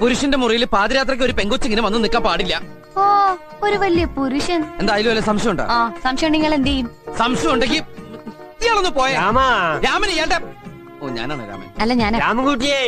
പുരുഷന്റെ മുറിയിൽ പാതിരാത്രയ്ക്ക് ഒരു പെങ്കൊച്ചിങ്ങനെ വന്ന് നിൽക്കാൻ പാടില്ല. ഓ ഒരു വലിയ പുരുഷൻ. എന്തായാലും വല്ല സംശയം ഉണ്ടോ? ആ സംശയം ഉണ്ടെങ്കിൽ എന്ത് ചെയ്യും? സംശയം ഉണ്ടെങ്കിൽ ഇയാളൊന്ന് പോയ. രാമൻ ഇയാളുടെ ഓ ഞാനാണ് രാമൻ. അല്ല ഞാൻ രാമൻകുട്ടിയേ.